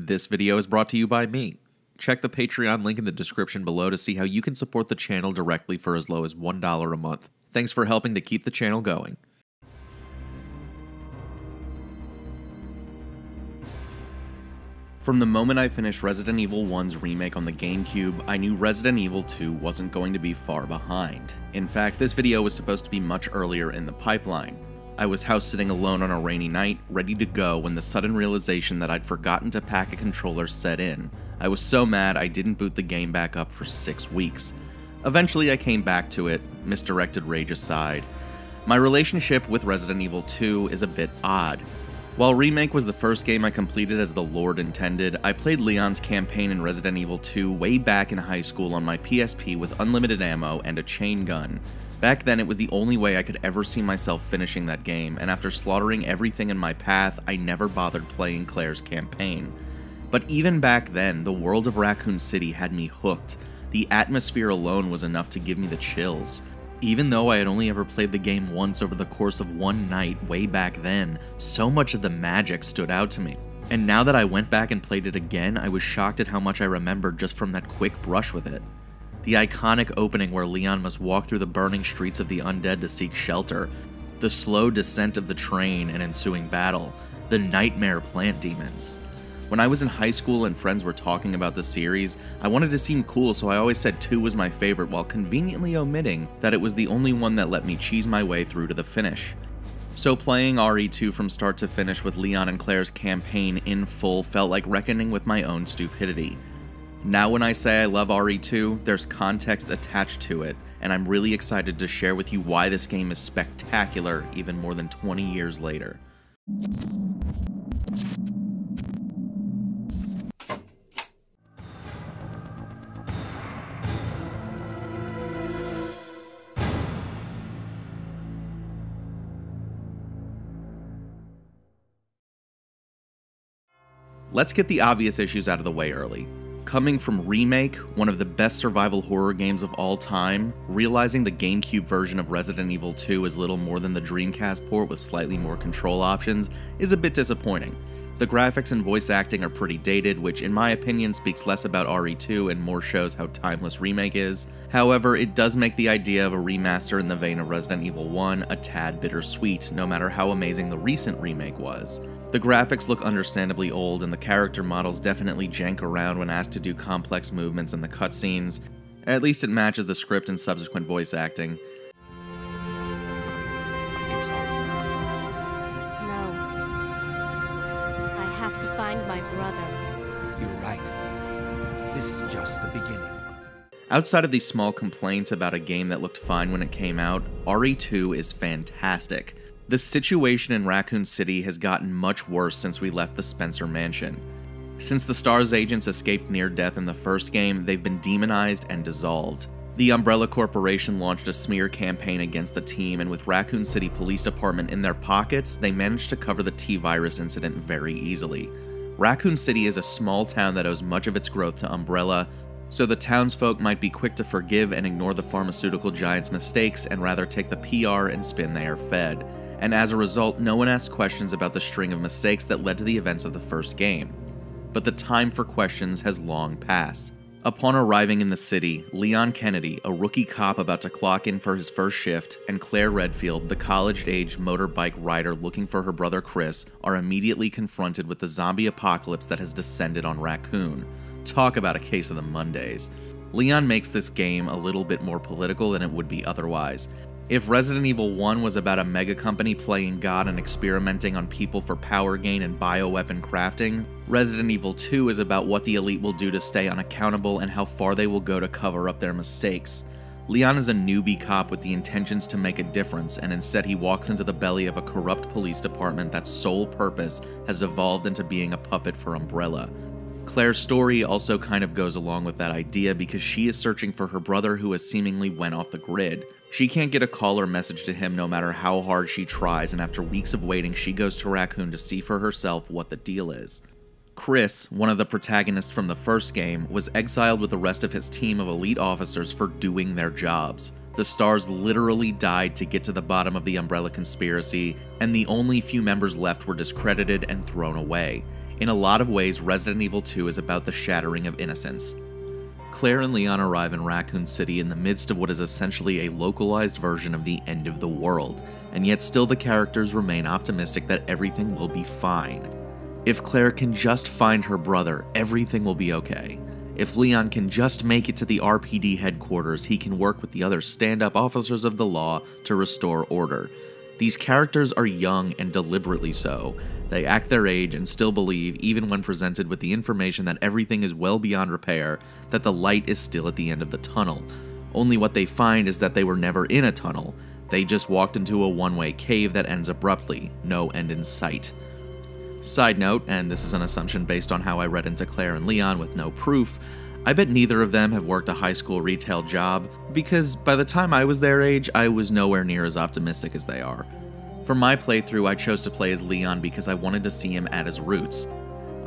This video is brought to you by me. Check the Patreon link in the description below to see how you can support the channel directly for as low as $1 a month. Thanks for helping to keep the channel going. From the moment I finished Resident Evil 1's remake on the GameCube, I knew Resident Evil 2 wasn't going to be far behind. In fact, this video was supposed to be much earlier in the pipeline. I was house sitting alone on a rainy night, ready to go when the sudden realization that I'd forgotten to pack a controller set in. I was so mad I didn't boot the game back up for six weeks. Eventually I came back to it, misdirected rage aside. My relationship with Resident Evil 2 is a bit odd. While Remake was the first game I completed as the Lord intended, I played Leon's campaign in Resident Evil 2 way back in high school on my PSP with unlimited ammo and a chain gun. Back then, it was the only way I could ever see myself finishing that game, and after slaughtering everything in my path, I never bothered playing Claire's campaign. But even back then, the world of Raccoon City had me hooked. The atmosphere alone was enough to give me the chills. Even though I had only ever played the game once over the course of one night way back then, so much of the magic stood out to me. And now that I went back and played it again, I was shocked at how much I remembered just from that quick brush with it. The iconic opening where Leon must walk through the burning streets of the undead to seek shelter, the slow descent of the train and ensuing battle, the nightmare plant demons. When I was in high school and friends were talking about the series, I wanted to seem cool, so I always said 2 was my favorite while conveniently omitting that it was the only one that let me cheese my way through to the finish. So playing RE2 from start to finish with Leon and Claire's campaign in full felt like reckoning with my own stupidity. Now when I say I love RE2, there's context attached to it, and I'm really excited to share with you why this game is spectacular even more than 20 years later. Let's get the obvious issues out of the way early. Coming from Remake, one of the best survival horror games of all time, realizing the GameCube version of Resident Evil 2 is little more than the Dreamcast port with slightly more control options is a bit disappointing. The graphics and voice acting are pretty dated, which in my opinion speaks less about RE2 and more shows how timeless Remake is. However, it does make the idea of a remaster in the vein of Resident Evil 1 a tad bittersweet, no matter how amazing the recent remake was. The graphics look understandably old, and the character models definitely jank around when asked to do complex movements in the cutscenes. At least it matches the script and subsequent voice acting. It's find my brother. You're right. This is just the beginning. Outside of these small complaints about a game that looked fine when it came out, RE2 is fantastic. The situation in Raccoon City has gotten much worse since we left the Spencer Mansion. Since the STARS agents escaped near death in the first game, they've been demonized and dissolved. The Umbrella Corporation launched a smear campaign against the team, and with Raccoon City Police Department in their pockets, they managed to cover the T virus incident very easily. Raccoon City is a small town that owes much of its growth to Umbrella, so the townsfolk might be quick to forgive and ignore the pharmaceutical giant's mistakes and rather take the PR and spin they are fed. And as a result, no one asked questions about the string of mistakes that led to the events of the first game. But the time for questions has long passed. Upon arriving in the city, Leon Kennedy, a rookie cop about to clock in for his first shift, and Claire Redfield, the college age motorbike rider looking for her brother Chris, are immediately confronted with the zombie apocalypse that has descended on Raccoon. Talk about a case of the Mondays. Leon makes this game a little bit more political than it would be otherwise. If Resident Evil 1 was about a mega company playing God and experimenting on people for power gain and bioweapon crafting, Resident Evil 2 is about what the elite will do to stay unaccountable and how far they will go to cover up their mistakes. Leon is a newbie cop with the intentions to make a difference, and instead he walks into the belly of a corrupt police department that sole purpose has evolved into being a puppet for Umbrella. Claire's story also kind of goes along with that idea because she is searching for her brother who has seemingly went off the grid. She can't get a call or message to him no matter how hard she tries, and after weeks of waiting, she goes to Raccoon to see for herself what the deal is. Chris, one of the protagonists from the first game, was exiled with the rest of his team of elite officers for doing their jobs. The stars literally died to get to the bottom of the Umbrella conspiracy, and the only few members left were discredited and thrown away. In a lot of ways, Resident Evil 2 is about the shattering of innocence. Claire and Leon arrive in Raccoon City in the midst of what is essentially a localized version of the end of the world, and yet still the characters remain optimistic that everything will be fine. If Claire can just find her brother, everything will be okay. If Leon can just make it to the RPD headquarters, he can work with the other stand up officers of the law to restore order. These characters are young and deliberately so. They act their age and still believe, even when presented with the information that everything is well beyond repair, that the light is still at the end of the tunnel. Only what they find is that they were never in a tunnel. They just walked into a one way cave that ends abruptly, no end in sight. Side note, and this is an assumption based on how I read into Claire and Leon with no proof, I bet neither of them have worked a high school retail job, because by the time I was their age, I was nowhere near as optimistic as they are. For my playthrough, I chose to play as Leon because I wanted to see him at his roots.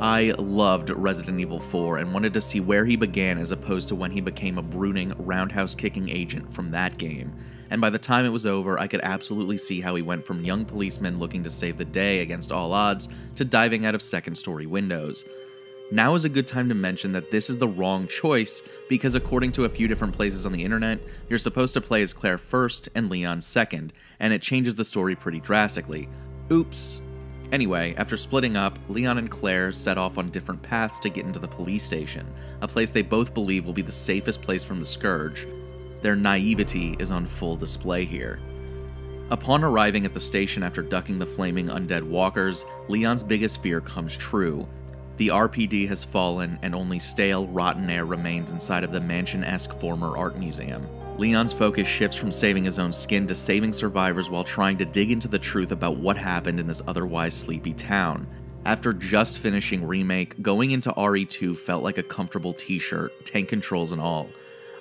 I loved Resident Evil 4 and wanted to see where he began as opposed to when he became a brooding, roundhouse kicking agent from that game. And by the time it was over, I could absolutely see how he went from young policeman looking to save the day against all odds to diving out of second story windows. Now is a good time to mention that this is the wrong choice because, according to a few different places on the internet, you're supposed to play as Claire first and Leon second, and it changes the story pretty drastically. Oops. Anyway, after splitting up, Leon and Claire set off on different paths to get into the police station, a place they both believe will be the safest place from the Scourge. Their naivety is on full display here. Upon arriving at the station after ducking the flaming undead walkers, Leon's biggest fear comes true. The RPD has fallen, and only stale, rotten air remains inside of the mansion esque former art museum. Leon's focus shifts from saving his own skin to saving survivors while trying to dig into the truth about what happened in this otherwise sleepy town. After just finishing Remake, going into RE2 felt like a comfortable t shirt, tank controls and all.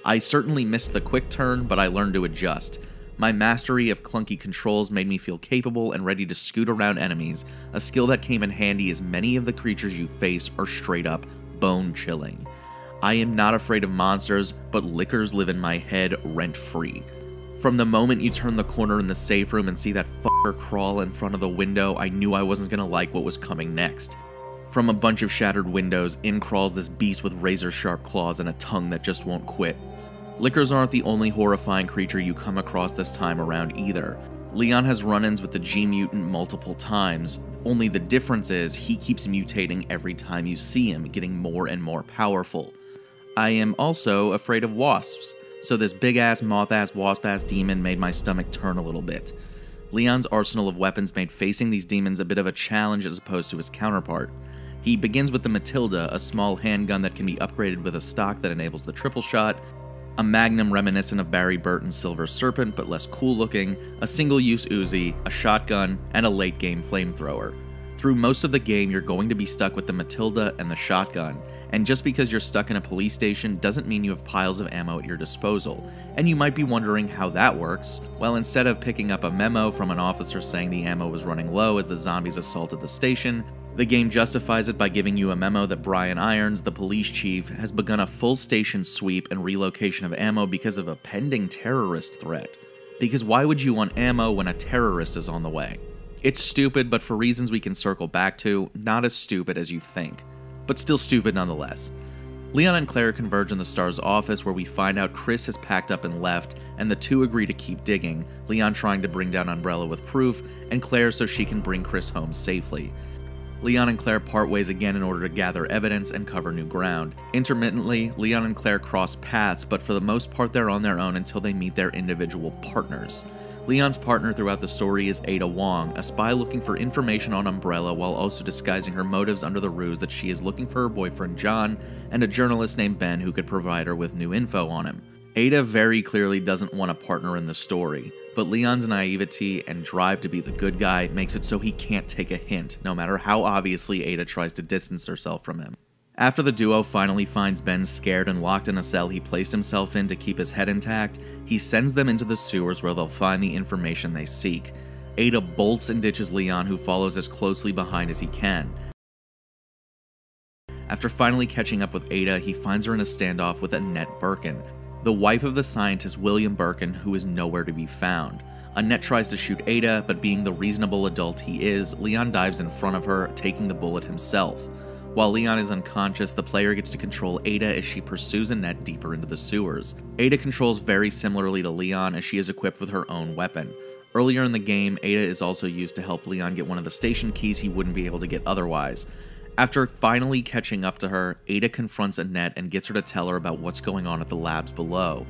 I certainly missed the quick turn, but I learned to adjust. My mastery of clunky controls made me feel capable and ready to scoot around enemies, a skill that came in handy as many of the creatures you face are straight up bone chilling. I am not afraid of monsters, but lickers live in my head rent free. From the moment you turn the corner in the safe room and see that fucker crawl in front of the window, I knew I wasn't gonna like what was coming next. From a bunch of shattered windows, in crawls this beast with razor sharp claws and a tongue that just won't quit. Lickers aren't the only horrifying creature you come across this time around either. Leon has run ins with the G mutant multiple times, only the difference is he keeps mutating every time you see him, getting more and more powerful. I am also afraid of wasps, so this big ass, moth ass, wasp ass demon made my stomach turn a little bit. Leon's arsenal of weapons made facing these demons a bit of a challenge as opposed to his counterpart. He begins with the Matilda, a small handgun that can be upgraded with a stock that enables the triple shot, a magnum reminiscent of Barry Burton's Silver Serpent but less cool looking, a single use Uzi, a shotgun, and a late game flamethrower. Through most of the game, you're going to be stuck with the Matilda and the shotgun, and just because you're stuck in a police station doesn't mean you have piles of ammo at your disposal. And you might be wondering how that works. Well, instead of picking up a memo from an officer saying the ammo was running low as the zombies assaulted the station, the game justifies it by giving you a memo that Brian Irons, the police chief, has begun a full station sweep and relocation of ammo because of a pending terrorist threat. Because why would you want ammo when a terrorist is on the way? It's stupid, but for reasons we can circle back to, not as stupid as you think. But still stupid nonetheless. Leon and Claire converge in the STAR's office where we find out Chris has packed up and left, and the two agree to keep digging, Leon trying to bring down Umbrella with proof, and Claire so she can bring Chris home safely. Leon and Claire part ways again in order to gather evidence and cover new ground. Intermittently, Leon and Claire cross paths, but for the most part they're on their own until they meet their individual partners. Leon's partner throughout the story is Ada Wong, a spy looking for information on Umbrella while also disguising her motives under the ruse that she is looking for her boyfriend John and a journalist named Ben who could provide her with new info on him. Ada very clearly doesn't want a partner in the story, but Leon's naivety and drive to be the good guy makes it so he can't take a hint, no matter how obviously Ada tries to distance herself from him. After the duo finally finds Ben scared and locked in a cell he placed himself in to keep his head intact, he sends them into the sewers where they'll find the information they seek. Ada bolts and ditches Leon, who follows as closely behind as he can. After finally catching up with Ada, he finds her in a standoff with Annette Birkin, the wife of the scientist William Birkin, who is nowhere to be found. Annette tries to shoot Ada, but being the reasonable adult he is, Leon dives in front of her, taking the bullet himself. While Leon is unconscious, the player gets to control Ada as she pursues Annette deeper into the sewers. Ada controls very similarly to Leon as she is equipped with her own weapon. Earlier in the game, Ada is also used to help Leon get one of the station keys he wouldn't be able to get otherwise. After finally catching up to her, Ada confronts Annette and gets her to tell her about what's going on at the labs below.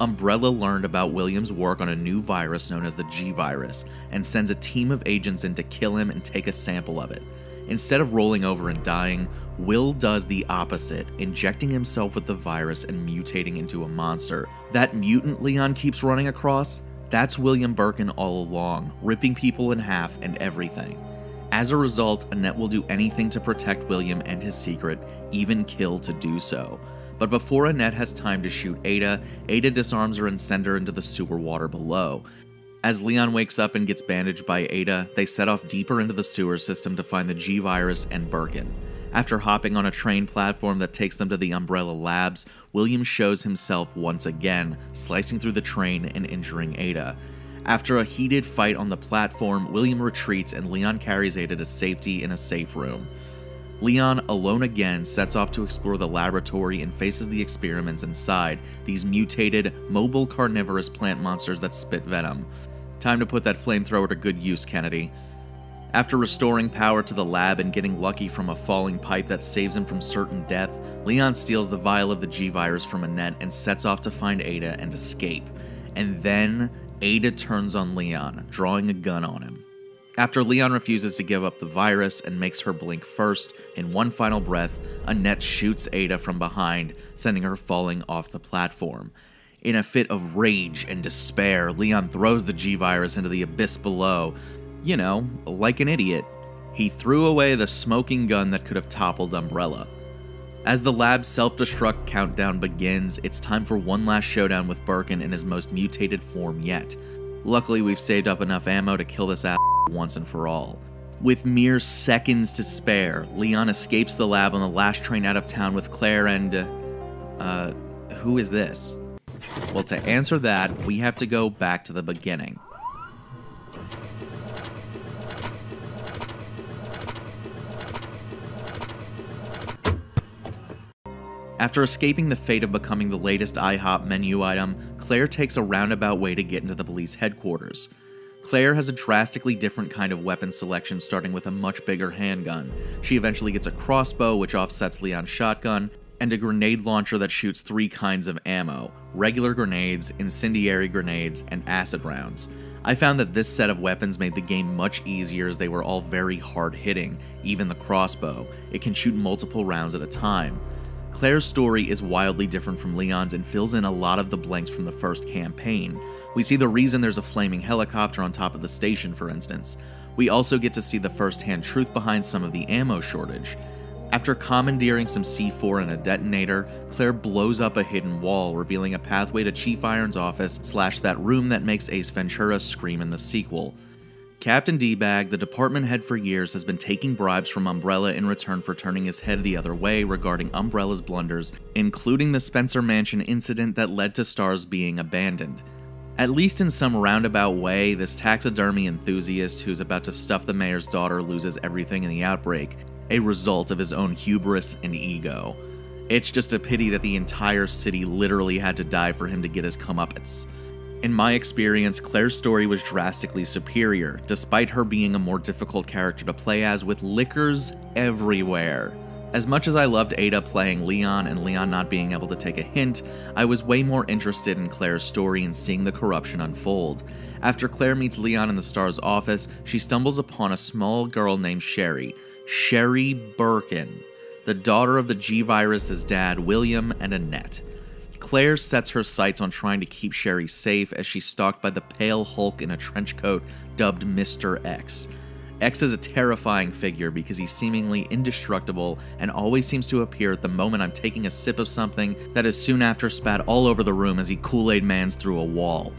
Umbrella learned about William's work on a new virus known as the G virus and sends a team of agents in to kill him and take a sample of it. Instead of rolling over and dying, Will does the opposite, injecting himself with the virus and mutating into a monster. That mutant Leon keeps running across, that's William Birkin all along, ripping people in half and everything. As a result, Annette will do anything to protect William and his secret, even kill to do so. But before Annette has time to shoot Ada, Ada disarms her and sends her into the sewer water below. As Leon wakes up and gets bandaged by Ada, they set off deeper into the sewer system to find the G virus and Birkin. After hopping on a train platform that takes them to the Umbrella Labs, William shows himself once again, slicing through the train and injuring Ada. After a heated fight on the platform, William retreats and Leon carries Ada to safety in a safe room. Leon, alone again, sets off to explore the laboratory and faces the experiments inside, these mutated, mobile carnivorous plant monsters that spit venom. Time to put that flamethrower to good use, Kennedy. After restoring power to the lab and getting lucky from a falling pipe that saves him from certain death, Leon steals the vial of the G virus from Annette and sets off to find Ada and escape. And then, Ada turns on Leon, drawing a gun on him. After Leon refuses to give up the virus and makes her blink first, in one final breath, Annette shoots Ada from behind, sending her falling off the platform. In a fit of rage and despair, Leon throws the G virus into the abyss below. You know, like an idiot. He threw away the smoking gun that could have toppled Umbrella. As the lab's self destruct countdown begins, it's time for one last showdown with Birkin in his most mutated form yet. Luckily, we've saved up enough ammo to kill this ass once and for all. With mere seconds to spare, Leon escapes the lab on the last train out of town with Claire and. Uh, who is this? Well, to answer that, we have to go back to the beginning. After escaping the fate of becoming the latest IHOP menu item, Claire takes a roundabout way to get into the police headquarters. Claire has a drastically different kind of weapon selection, starting with a much bigger handgun. She eventually gets a crossbow, which offsets Leon's shotgun, and a grenade launcher that shoots three kinds of ammo regular grenades, incendiary grenades, and acid rounds. I found that this set of weapons made the game much easier as they were all very hard hitting, even the crossbow. It can shoot multiple rounds at a time. Claire's story is wildly different from Leon's and fills in a lot of the blanks from the first campaign. We see the reason there's a flaming helicopter on top of the station, for instance. We also get to see the first hand truth behind some of the ammo shortage. After commandeering some C4 and a detonator, Claire blows up a hidden wall, revealing a pathway to Chief Irons' office slash that room that makes Ace Ventura scream in the sequel. Captain D-Bag, the department head for years, has been taking bribes from Umbrella in return for turning his head the other way regarding Umbrella's blunders, including the Spencer Mansion incident that led to STARS being abandoned. At least in some roundabout way, this taxidermy enthusiast who's about to stuff the mayor's daughter loses everything in the outbreak, a result of his own hubris and ego. It's just a pity that the entire city literally had to die for him to get his comeuppance. In my experience, Claire's story was drastically superior, despite her being a more difficult character to play as with lickers everywhere. As much as I loved Ada playing Leon and Leon not being able to take a hint, I was way more interested in Claire's story and seeing the corruption unfold. After Claire meets Leon in the STARS office, she stumbles upon a small girl named Sherry, Sherry Birkin, the daughter of the G Virus's dad, William, and Annette. Claire sets her sights on trying to keep Sherry safe as she's stalked by the pale Hulk in a trench coat dubbed Mr. X. X is a terrifying figure because he's seemingly indestructible and always seems to appear at the moment I'm taking a sip of something that is soon after spat all over the room as he Kool Aid mans through a wall.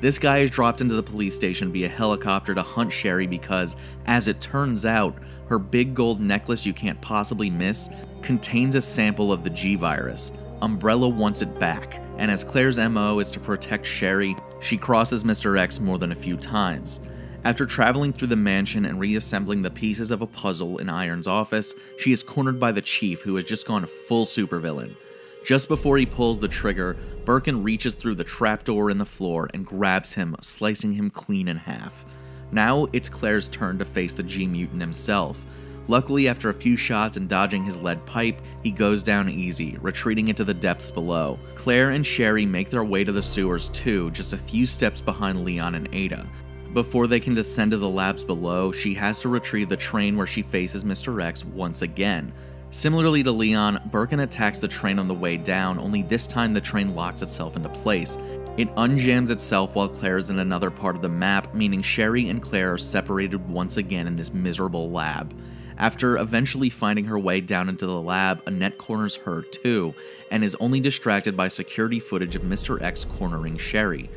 This guy is dropped into the police station via helicopter to hunt Sherry because, as it turns out, her big gold necklace you can't possibly miss contains a sample of the G virus. Umbrella wants it back, and as Claire's MO is to protect Sherry, She crosses Mr. X more than a few times. After traveling through the mansion and reassembling the pieces of a puzzle in Iron's office, she is cornered by the Chief, who has just gone full supervillain. Just before he pulls the trigger, Birkin reaches through the trapdoor in the floor and grabs him, slicing him clean in half. Now it's Claire's turn to face the G Mutant himself. Luckily, after a few shots and dodging his lead pipe, he goes down easy, retreating into the depths below. Claire and Sherry make their way to the sewers too, just a few steps behind Leon and Ada. Before they can descend to the labs below, she has to retrieve the train where she faces Mr. X once again. Similarly to Leon, Birkin attacks the train on the way down, only this time the train locks itself into place. It unjams itself while Claire is in another part of the map, meaning Sherry and Claire are separated once again in this miserable lab. After eventually finding her way down into the lab, Annette corners her too, and is only distracted by security footage of Mr. X cornering Sherry.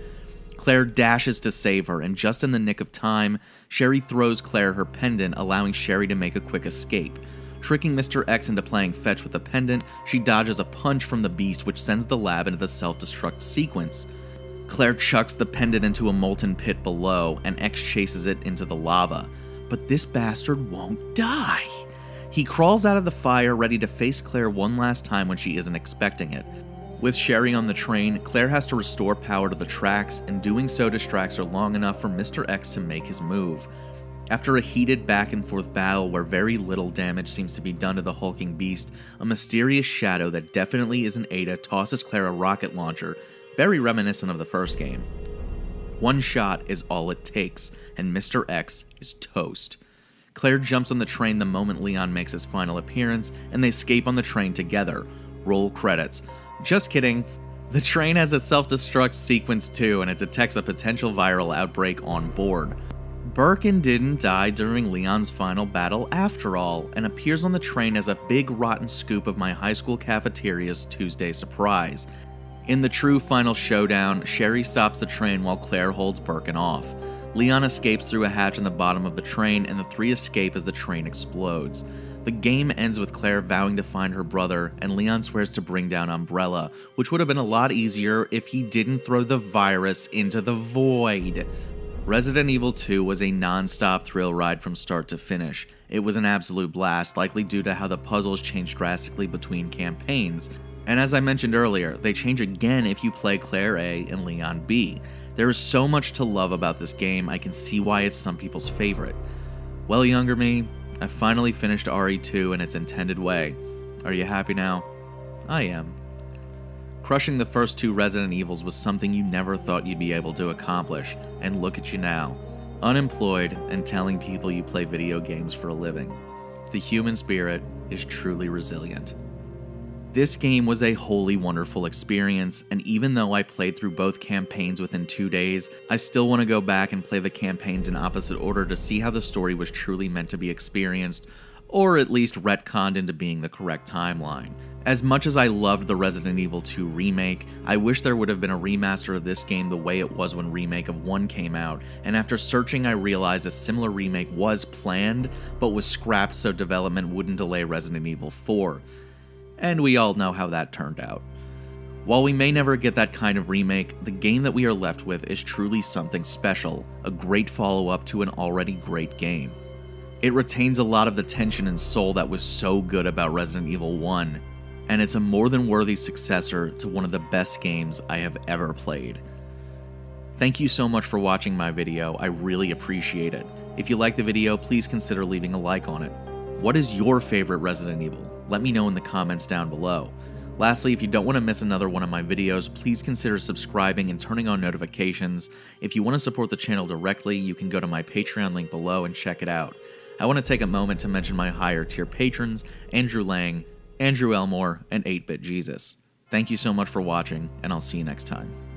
Claire dashes to save her, and just in the nick of time, Sherry throws Claire her pendant, allowing Sherry to make a quick escape. Tricking Mr. X into playing fetch with the pendant, she dodges a punch from the beast, which sends the lab into the self destruct sequence. Claire chucks the pendant into a molten pit below, and X chases it into the lava. But this bastard won't die. He crawls out of the fire, ready to face Claire one last time when she isn't expecting it. With Sherry on the train, Claire has to restore power to the tracks, and doing so distracts her long enough for Mr. X to make his move. After a heated back and forth battle where very little damage seems to be done to the hulking beast, a mysterious shadow that definitely isn't Ada tosses Claire a rocket launcher, very reminiscent of the first game. One shot is all it takes, and Mr. X is toast. Claire jumps on the train the moment Leon makes his final appearance, and they escape on the train together. Roll credits. Just kidding. The train has a self destruct sequence too, and it detects a potential viral outbreak on board. Birkin didn't die during Leon's final battle after all, and appears on the train as a big rotten scoop of my high school cafeteria's Tuesday surprise. In the true final showdown, Sherry stops the train while Claire holds Birkin off. Leon escapes through a hatch in the bottom of the train, and the three escape as the train explodes. The game ends with Claire vowing to find her brother, and Leon swears to bring down Umbrella, which would have been a lot easier if he didn't throw the virus into the void. Resident Evil 2 was a non stop thrill ride from start to finish. It was an absolute blast, likely due to how the puzzles changed drastically between campaigns. And as I mentioned earlier, they change again if you play Claire A and Leon B. There is so much to love about this game, I can see why it's some people's favorite. Well, younger me, I finally finished RE2 in its intended way. Are you happy now? I am. Crushing the first two Resident Evils was something you never thought you'd be able to accomplish, and look at you now. Unemployed and telling people you play video games for a living. The human spirit is truly resilient. This game was a wholly wonderful experience, and even though I played through both campaigns within two days, I still want to go back and play the campaigns in opposite order to see how the story was truly meant to be experienced, or at least retconned into being the correct timeline. As much as I loved the Resident Evil 2 remake, I wish there would have been a remaster of this game the way it was when Remake of 1 came out, and after searching I realized a similar remake was planned, but was scrapped so development wouldn't delay Resident Evil 4 and we all know how that turned out. While we may never get that kind of remake, the game that we are left with is truly something special, a great follow up to an already great game. It retains a lot of the tension and soul that was so good about Resident Evil 1, and it's a more than worthy successor to one of the best games I have ever played. Thank you so much for watching my video, I really appreciate it. If you like the video, please consider leaving a like on it. What is your favorite Resident Evil? Let me know in the comments down below. Lastly, if you don't want to miss another one of my videos, please consider subscribing and turning on notifications. If you want to support the channel directly, you can go to my Patreon link below and check it out. I want to take a moment to mention my higher tier patrons, Andrew Lang, Andrew Elmore, and 8-Bit Jesus. Thank you so much for watching, and I'll see you next time.